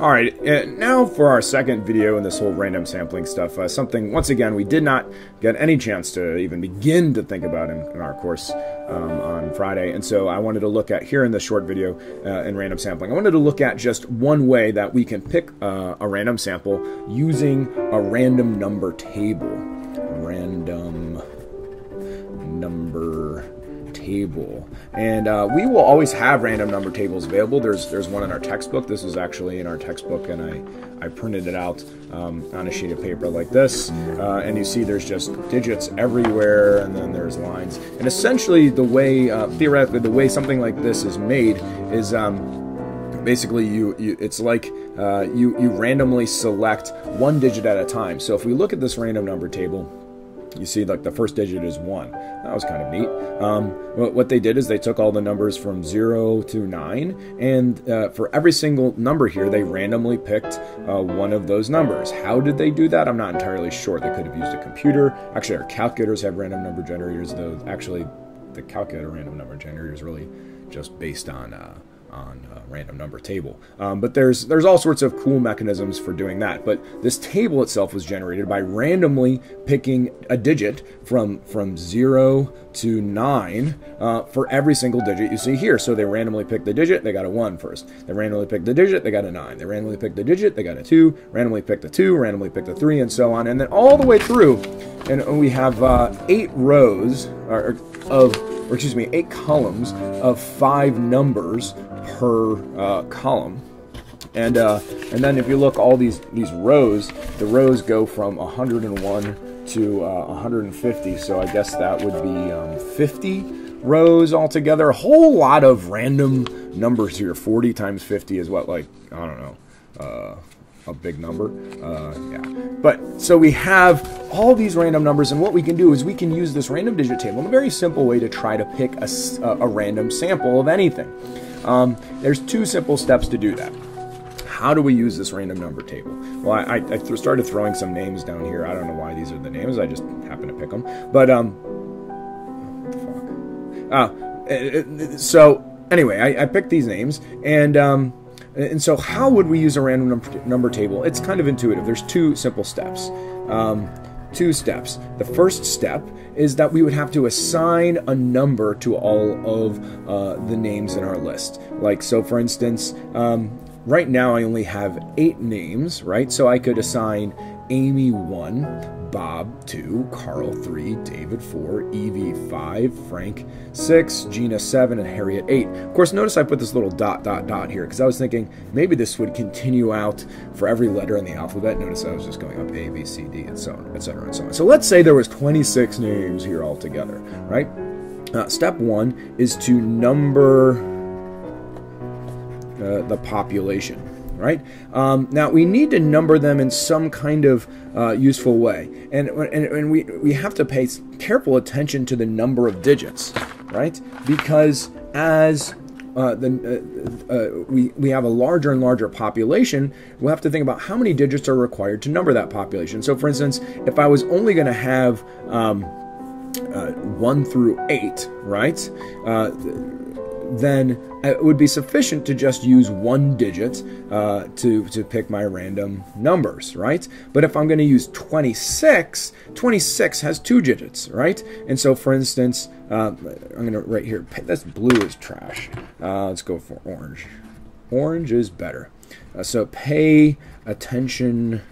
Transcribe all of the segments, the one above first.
All right, uh, now for our second video in this whole random sampling stuff. Uh, something, once again, we did not get any chance to even begin to think about in, in our course um, on Friday. And so I wanted to look at, here in this short video uh, in random sampling, I wanted to look at just one way that we can pick uh, a random sample using a random number table. Random number table. And uh, we will always have random number tables available. There's there's one in our textbook. This is actually in our textbook, and I, I printed it out um, on a sheet of paper like this. Uh, and you see there's just digits everywhere, and then there's lines. And essentially, the way, uh, theoretically, the way something like this is made is um, basically you, you it's like uh, you, you randomly select one digit at a time. So if we look at this random number table, you see like the first digit is 1 that was kind of neat. Um, what they did is they took all the numbers from 0 to 9 and uh, for every single number here they randomly picked uh, one of those numbers. How did they do that? I'm not entirely sure. They could have used a computer. Actually our calculators have random number generators though. Actually the calculator random number generator is really just based on uh, on a random number table. Um, but there's there's all sorts of cool mechanisms for doing that. But this table itself was generated by randomly picking a digit from from zero to nine uh, for every single digit you see here. So they randomly picked the digit, they got a one first. They randomly picked the digit, they got a nine. They randomly picked the digit, they got a two. Randomly picked a two, randomly picked a three, and so on. And then all the way through, and we have uh, eight rows or, of or excuse me, eight columns of five numbers per uh, column. And uh, and then if you look all these these rows, the rows go from 101 to uh, 150. So I guess that would be um, 50 rows altogether. A whole lot of random numbers here. 40 times 50 is what like I don't know. Uh, a big number. Uh, yeah. But so we have all these random numbers, and what we can do is we can use this random digit table in a very simple way to try to pick a, a random sample of anything. Um, there's two simple steps to do that. How do we use this random number table? Well, I, I th started throwing some names down here. I don't know why these are the names. I just happen to pick them. But um, fuck. Uh, so anyway, I, I picked these names, and um, and so how would we use a random number, number table? It's kind of intuitive. There's two simple steps. Um, two steps. The first step is that we would have to assign a number to all of uh, the names in our list. Like, so for instance, um, right now I only have eight names, right? So I could assign Amy 1, Bob 2, Carl 3, David 4, Evie 5, Frank 6, Gina 7, and Harriet 8. Of course, notice I put this little dot, dot, dot here because I was thinking maybe this would continue out for every letter in the alphabet. Notice I was just going up A, B, C, D, and so on, etc., and so on. So let's say there was 26 names here altogether, right? Uh, step one is to number uh, the population right? Um, now we need to number them in some kind of uh, useful way, and, and and we we have to pay careful attention to the number of digits, right? Because as uh, the, uh, uh, we, we have a larger and larger population, we'll have to think about how many digits are required to number that population. So, for instance, if I was only going to have um, uh, 1 through 8, right? Then it would be sufficient to just use one digit uh, to, to pick my random numbers, right? But if I'm going to use 26, 26 has two digits, right? And so, for instance, uh, I'm going to write here, this blue is trash. Uh, let's go for orange. Orange is better. Uh, so pay attention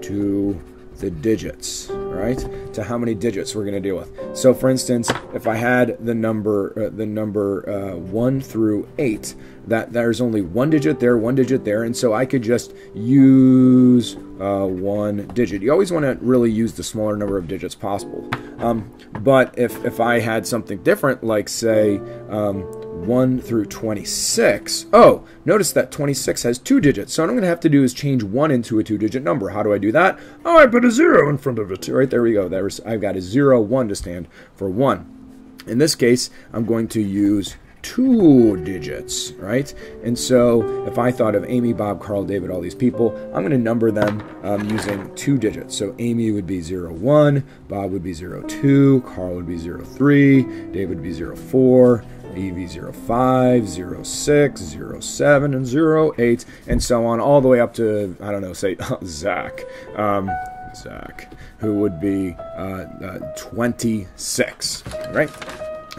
to the digits, right? To how many digits we're going to deal with. So, for instance, if I had the number uh, the number uh, one through eight, that there's only one digit there, one digit there, and so I could just use uh, one digit. You always want to really use the smaller number of digits possible. Um, but if if I had something different, like say um, 1 through 26. Oh, notice that 26 has two digits. So what I'm going to have to do is change 1 into a two-digit number. How do I do that? Oh, I put a 0 in front of it. Right there we go. There's, I've got a 0, 1 to stand for 1. In this case, I'm going to use two digits, right? And so if I thought of Amy, Bob, Carl, David, all these people, I'm going to number them um, using two digits. So Amy would be 01, Bob would be 02, Carl would be 03, David would be 04, Evie 05, 06, 07, and 08, and so on, all the way up to, I don't know, say Zak. Um, Zak, who would be uh, uh, 26, right?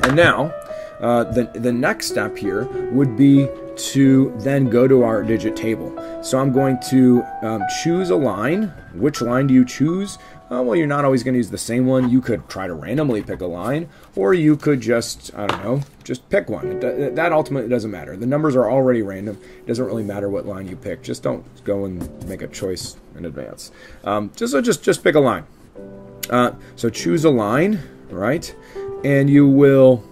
And now, uh, the, the next step here would be to then go to our digit table. So I'm going to um, choose a line. Which line do you choose? Uh, well, you're not always going to use the same one. You could try to randomly pick a line, or you could just, I don't know, just pick one. It, that ultimately doesn't matter. The numbers are already random. It doesn't really matter what line you pick. Just don't go and make a choice in advance. Um, just so just just pick a line. Uh, so choose a line, right? And you will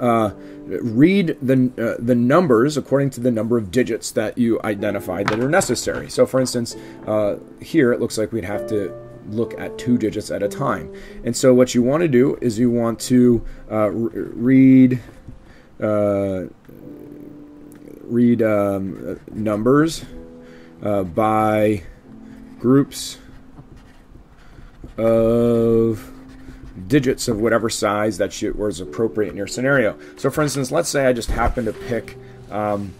uh, read the uh, the numbers according to the number of digits that you identified that are necessary. So, for instance, uh, here it looks like we'd have to look at two digits at a time. And so, what you want to do is you want to uh, read uh, read um, numbers uh, by groups of digits of whatever size that was appropriate in your scenario. So, for instance, let's say I just happen to pick um,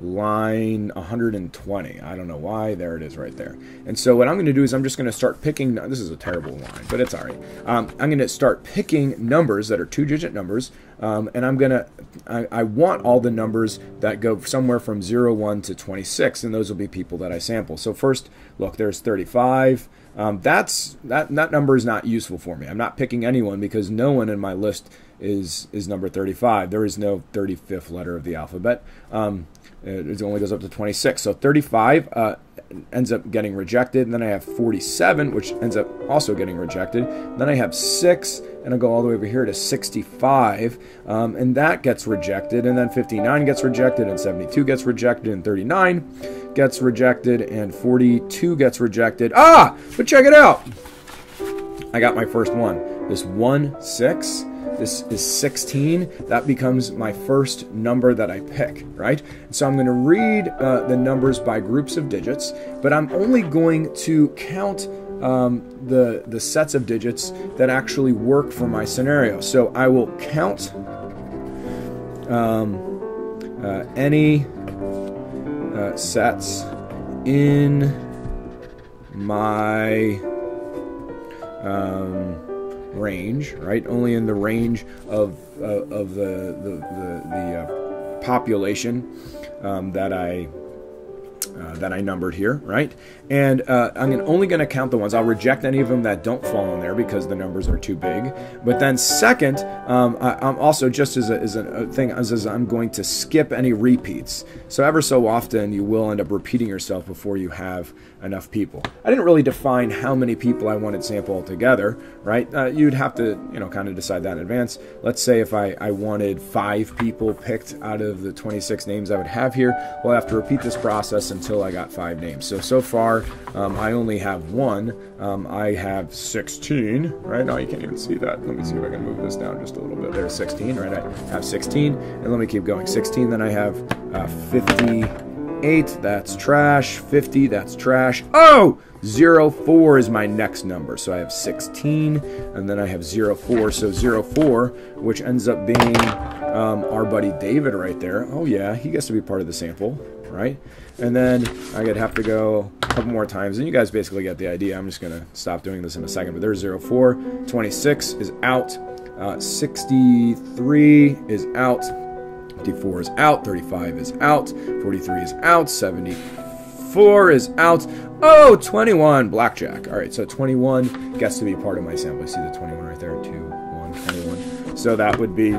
line 120. I don't know why. There it is right there. And so what I'm going to do is I'm just going to start picking. This is a terrible line, but it's all right. Um, I'm going to start picking numbers that are two-digit numbers, um, and I'm going to. I, want all the numbers that go somewhere from 0, 1 to 26, and those will be people that I sample. So first, look, there's 35. Um, that's that that number is not useful for me. I'm not picking anyone because no one in my list is is number 35. There is no 35th letter of the alphabet. Um, it only goes up to 26. So 35 uh, ends up getting rejected. And then I have 47, which ends up also getting rejected. Then I have 6, and I go all the way over here to 65, um, and that gets rejected. And then 59 gets rejected, and 72 gets rejected, and 39 gets rejected, and 42 gets rejected. Ah! But check it out! I got my first one. This 1, 6 this is 16, that becomes my first number that I pick, right? So I'm going to read uh, the numbers by groups of digits, but I'm only going to count um, the, the sets of digits that actually work for my scenario. So I will count um, uh, any uh, sets in my um, range, right? Only in the range of uh, of the the the, the uh, population um, that I uh, that I numbered here, right? And uh, I'm only going to count the ones. I'll reject any of them that don't fall in there because the numbers are too big. But then second, um, I, am also just as a, as a thing as, as I'm going to skip any repeats. So ever so often you will end up repeating yourself before you have enough people. I didn't really define how many people I wanted sample altogether, right? Uh, you'd have to, you know, kind of decide that in advance. Let's say if I, I wanted five people picked out of the 26 names I would have here, well, I have to repeat this process until I got five names. So, so far, um, I only have one. Um, I have 16, right? Now you can't even see that. Let me see if I can move this down just a little bit. There's 16, right? I have 16, and let me keep going. 16, then I have uh, 50. 8, that's trash. 50, that's trash. Oh! 04 is my next number. So I have 16, and then I have 04. So 04, which ends up being um, our buddy David right there. Oh, yeah, he gets to be part of the sample, right? And then I could have to go a couple more times, and you guys basically get the idea. I'm just going to stop doing this in a second, but there's 04. 26 is out. Uh, 63 is out. 54 is out, 35 is out, 43 is out, 74 is out. Oh, 21, blackjack. All right, so 21 gets to be part of my sample. I see the 21 right there, 2, 1, 21. So that would be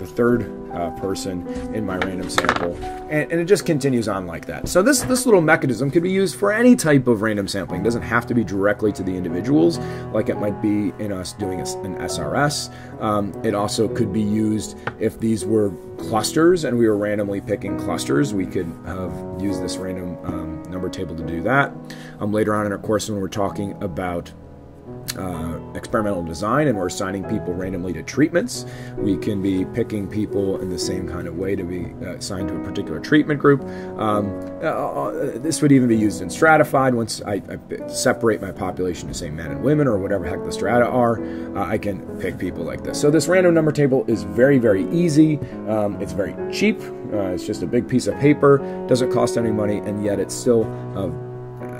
the third uh, person in my random sample, and, and, it just continues on like that. So this this little mechanism could be used for any type of random sampling. It doesn't have to be directly to the individuals, like it might be in us doing an SRS. Um, it also could be used if these were clusters and we were randomly picking clusters. We could have used this random um, number table to do that. Um, later on in our course, when we're talking about uh, experimental design and we're assigning people randomly to treatments. We can be picking people in the same kind of way to be uh, assigned to a particular treatment group. Um, uh, uh, this would even be used in stratified. Once I, I, separate my population to say men and women or whatever heck the strata are, uh, I can pick people like this. So this random number table is very, very easy. Um, it's very cheap. It's just a big piece of paper. Doesn't cost any money, and yet it's still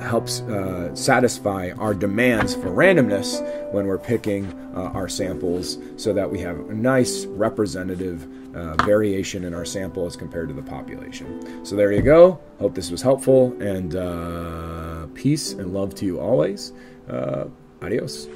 helps uh, satisfy our demands for randomness when we're picking uh, our samples so that we have a nice representative uh, variation in our sample as compared to the population. So there you go. Hope this was helpful and uh, peace and love to you always. Uh, adios.